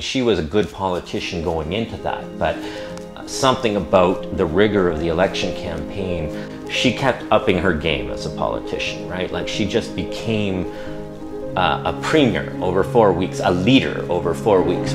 She was a good politician going into that, but something about the rigor of the election campaign, she kept upping her game as a politician, right? Like she just became uh, a premier over four weeks, a leader over four weeks.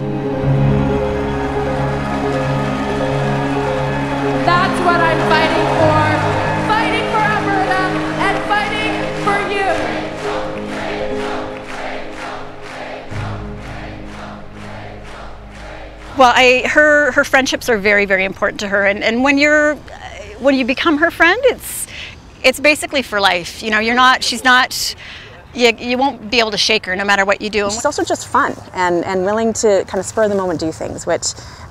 Well, I her her friendships are very very important to her, and and when you're when you become her friend, it's it's basically for life. You know, you're not she's not. You, you won't be able to shake her no matter what you do. She's also just fun and, and willing to kind of spur the moment do things, which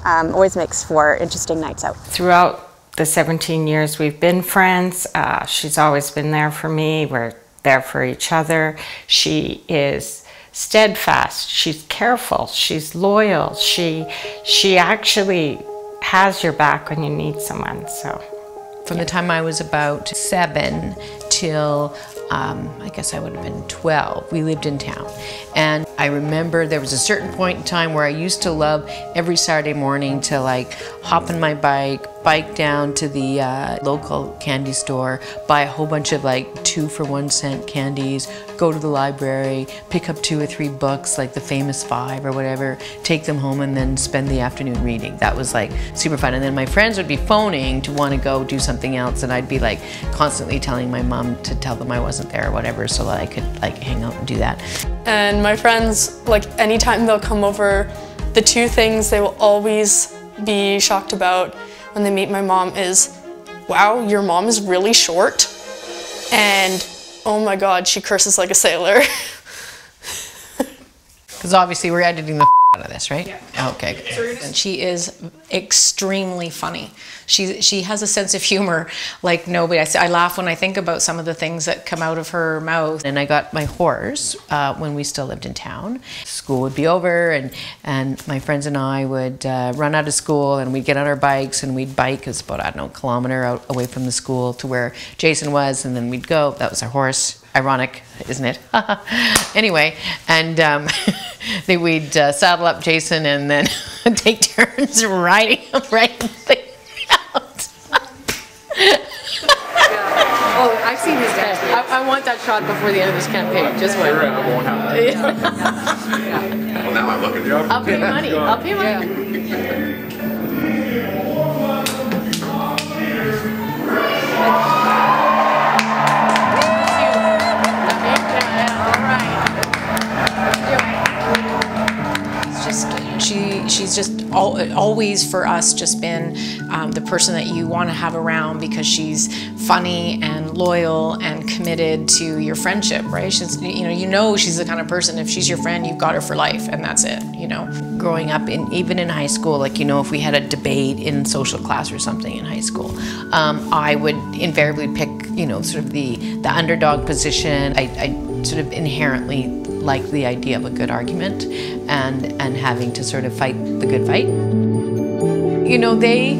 um, always makes for interesting nights out. Throughout the 17 years we've been friends, uh, she's always been there for me. We're there for each other. She is steadfast. She's careful. She's loyal. She she actually has your back when you need someone. So from the time I was about seven till um, I guess I would have been 12. We lived in town. And I remember there was a certain point in time where I used to love every Saturday morning to like hop on my bike, bike down to the uh, local candy store, buy a whole bunch of like two for one cent candies, go to the library, pick up two or three books, like the famous five or whatever, take them home and then spend the afternoon reading. That was like super fun. And then my friends would be phoning to want to go do something else and I'd be like constantly telling my mom to tell them I wasn't there or whatever so that I could like hang out and do that. And my friends, like anytime they'll come over, the two things they will always be shocked about when they meet my mom is, wow, your mom is really short. And oh my God, she curses like a sailor. Because obviously we're editing the out of this, right? Yeah. Okay. And she is extremely funny. She she has a sense of humor like nobody. I, I laugh when I think about some of the things that come out of her mouth. And I got my horse uh, when we still lived in town. School would be over, and and my friends and I would uh, run out of school, and we'd get on our bikes, and we'd bike. It's about I don't know a kilometer out away from the school to where Jason was, and then we'd go. That was our horse. Ironic, isn't it? anyway, and um, they we'd uh, saddle up Jason and then take turns riding him right out. oh, I've seen his dad. I, I, want that shot before the end of this campaign. Just wait. I won't have that. yeah. Well, now I'm looking. I'll pay money. I'll pay money. Yeah. She she's just all, always for us just been um, the person that you want to have around because she's funny and loyal and committed to your friendship right? She's you know you know she's the kind of person if she's your friend you've got her for life and that's it you know? Growing up in even in high school like you know if we had a debate in social class or something in high school um, I would invariably pick you know sort of the the underdog position. I, I sort of inherently like the idea of a good argument and, and having to sort of fight the good fight. You know, they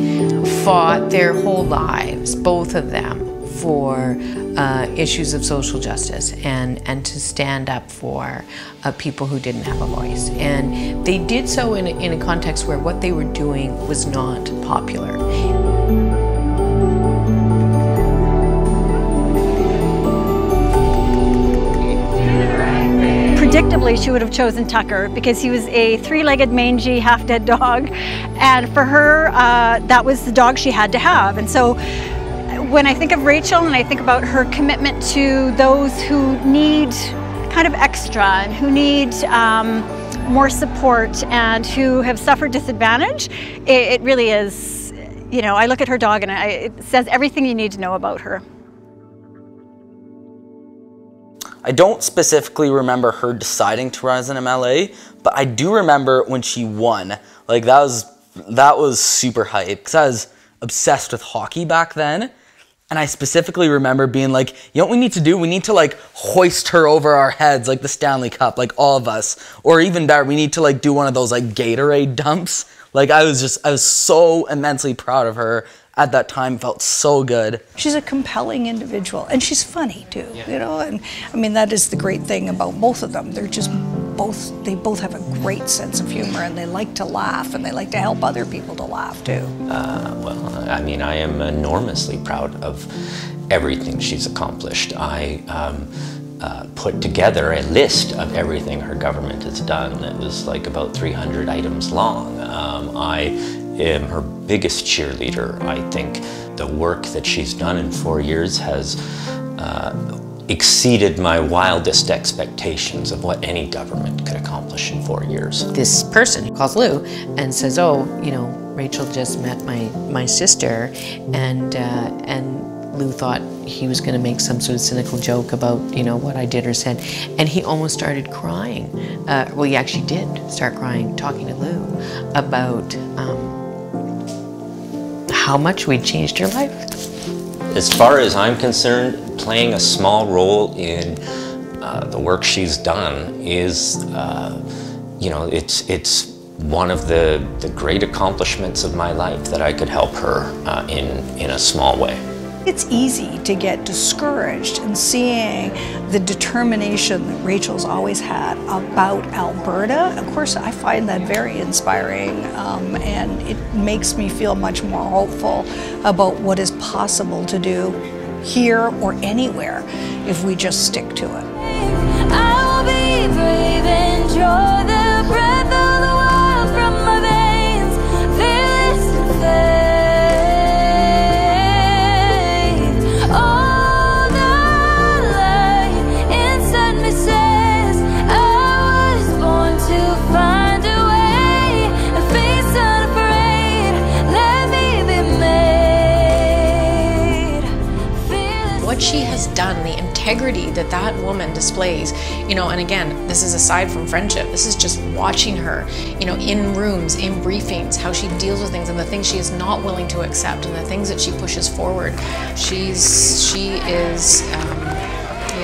fought their whole lives, both of them, for uh, issues of social justice and, and to stand up for uh, people who didn't have a voice. And they did so in a, in a context where what they were doing was not popular. Predictably she would have chosen Tucker because he was a three-legged mangy half-dead dog and for her uh, that was the dog she had to have and so when I think of Rachel and I think about her commitment to those who need kind of extra and who need um, more support and who have suffered disadvantage, it, it, really is, you know, I look at her dog and I, it says everything you need to know about her. I don't specifically remember her deciding to rise in MLA, but I do remember when she won. Like that was that was super hype because I was obsessed with hockey back then. And I specifically remember being like, you know what we need to do? We need to like hoist her over our heads like the Stanley Cup, like all of us. Or even better, we need to like do one of those like Gatorade dumps. Like I was just, I was so immensely proud of her at that time felt so good. She's a compelling individual and she's funny too, yeah. you know, and I mean that is the great thing about both of them. They're just both they both have a great sense of humor and they like to laugh and they like to help other people to laugh too. Uh, well, I mean, I am enormously proud of everything she's accomplished. I um, uh, put together a list of everything her government has done. It was like about 300 items long. Um, I am her biggest cheerleader. I think the work that she's done in four years has uh, exceeded my wildest expectations of what any government could accomplish in four years. This person calls Lou and says, "Oh, you know, Rachel just met my my sister," and uh, and Lou thought he was going to make some sort of cynical joke about you know what I did or said, and he almost started crying. Uh, well, he actually did start crying talking to Lou about um, how much we'd changed your life. As far as I'm concerned, playing a small role in uh, the work she's done is, uh, you know, it's it's one of the the great accomplishments of my life that I could help her uh, in in a small way. It's easy to get discouraged in seeing the determination that Rachel's always had about Alberta. Of course, I find that very inspiring um, and it makes me feel much more hopeful about what is possible to do here or anywhere if we just stick to it. What she has done, the integrity that that woman displays, you know, and again, this is aside from friendship, this is just watching her, you know, in rooms, in briefings, how she deals with things and the things she is not willing to accept and the things that she pushes forward. She's, she is, um,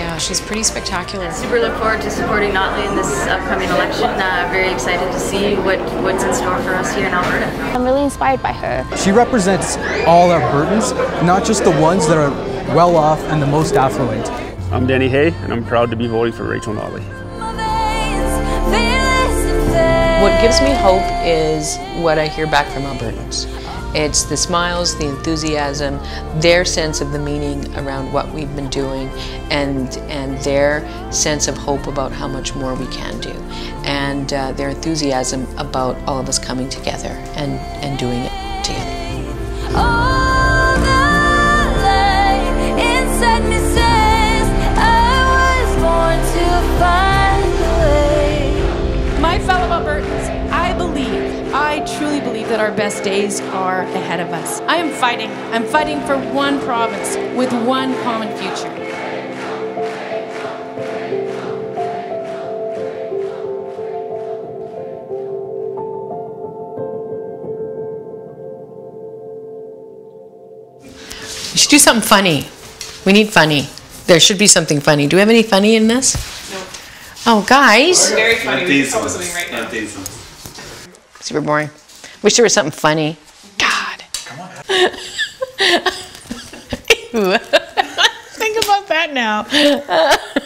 yeah, she's pretty spectacular. Super look forward to supporting Notley in this upcoming election. Uh, very excited to see what, what's in store for us here in Alberta. I'm really inspired by her. She represents all Albertans, not just the ones that are well off and the most affluent. I'm Danny Hay, and I'm proud to be voting for Rachel Notley. What gives me hope is what I hear back from Albertans. It's the smiles, the enthusiasm, their sense of the meaning around what we've been doing, and and their sense of hope about how much more we can do, and uh, their enthusiasm about all of us coming together and, and doing it together. My that our best days are ahead of us. I am fighting. I'm fighting for one province with one common future. We should do something funny. We need funny. There should be something funny. Do we have any funny in this? No. Oh, guys. Very funny. We can come up with something right now. Super boring. Wish there was something funny. God. Come on. Think about that now.